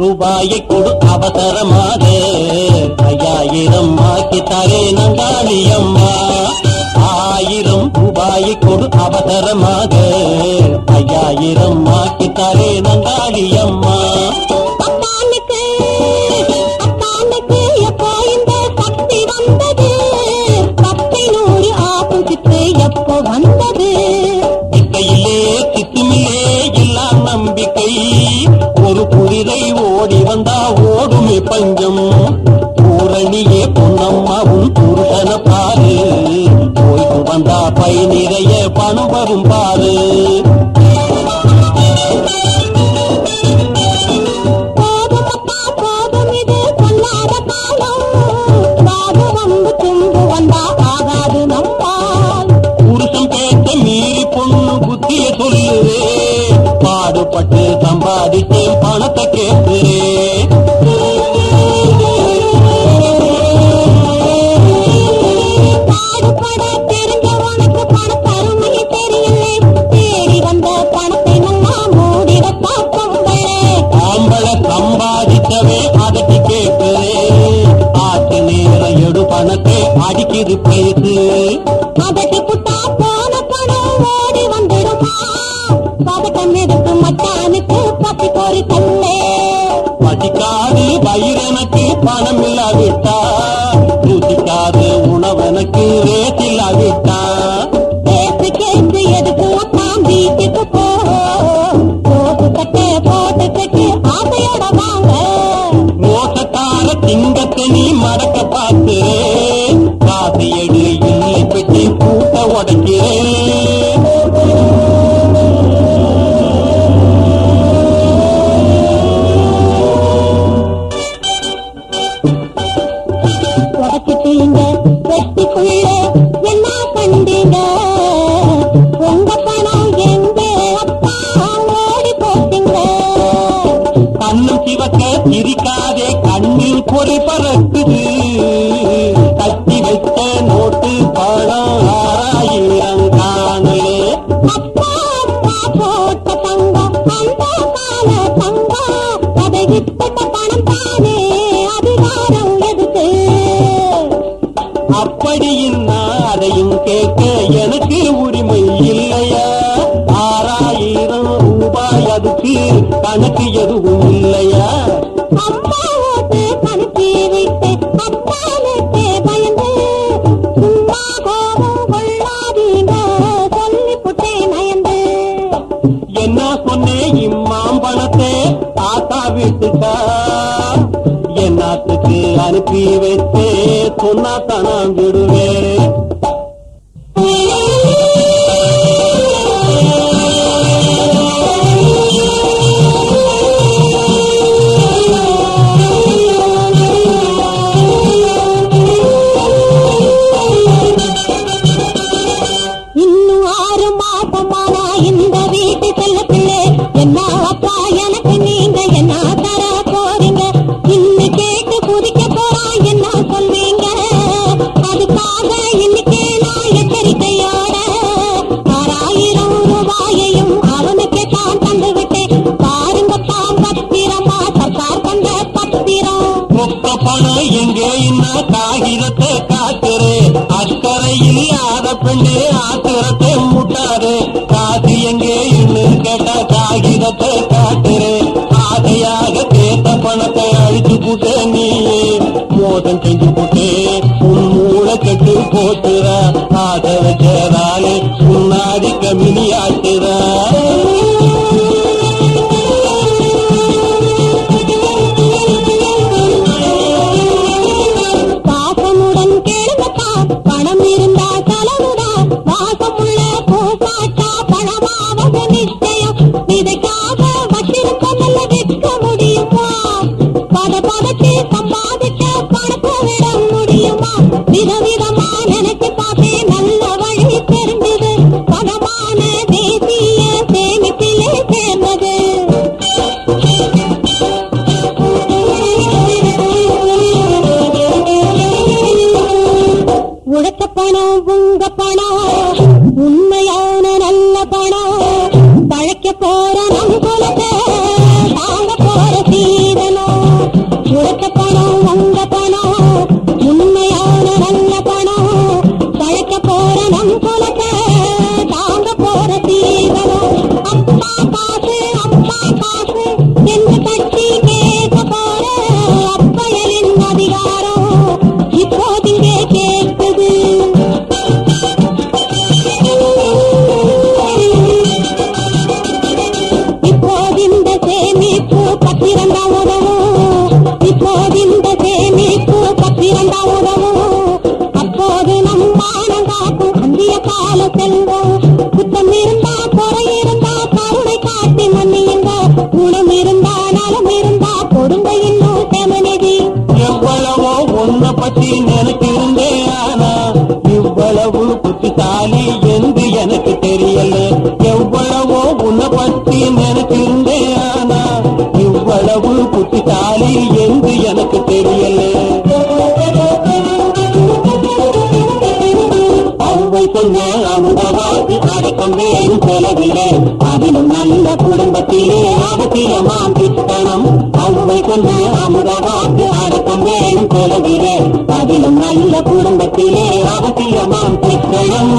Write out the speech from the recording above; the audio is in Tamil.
ரூபாயை கொடு அவசரமாக. ஐயாயிரம் ஆக்கி தரே நந்தாடி அம்மா. ஆயிரம் ரூபாயை கொடு அவசரமாக. ஐயாயிரம் ஆக்கி தரே நந்தாடி அம்மா. ஒரு குதிரை ஓடி வந்தா ஓடுமே பஞ்சம். பூரணியே பொன்னம்மாவும் புருஷன பாரு போய்க்கு வந்தா பை நிறைய பணம் வரும் பாரு அடிக்கிது பேசு அதற்கு புட்டா யாரையும் கேட்க எனக்கு உரிமை இல்லையா? ஆறாயிரம் ரூபாய் அதுக்கு கணக்கு எதுவும் காட்டுக்கு அனுப்பி வைத்தே சொன்னா தானா விடுவேன் அவனே ஆத்திரத்தை மூட்டாரு காசு எங்கே இன்னு கேட்டா காகிதத்தை காட்டுரு ஆசையாக தேத்த பணத்தை அழிச்சு போட்ட நீ மோதம் செஞ்சு போட்டே உன் மூளை கட்டு போட்டுற ஆசை வச்சதாலே முன்னாடி கம்மினி ஆட்டுற பத்தி நினைச்சிருந்தே ஆனா இவ்வளவு புத்திசாலி என்று எனக்கு தெரியல. எவ்வளவோ உன்னை பத்தி நினைச்சிருந்தே ஆனா இவ்வளவு புத்திசாலி என்று எனக்கு தெரியல. அவை அமுதவாதி அடக்கம் வேணும் செலவிலே அதிலும் நல்ல குடும்பத்திலே அவசியமாம் கிட்டணம் அவை சொன்ன அமுதவாதி அடக்கம் வேணும் அதிலும் நல்ல குடும்பத்திலே அவசியமாம் கிட்டணம்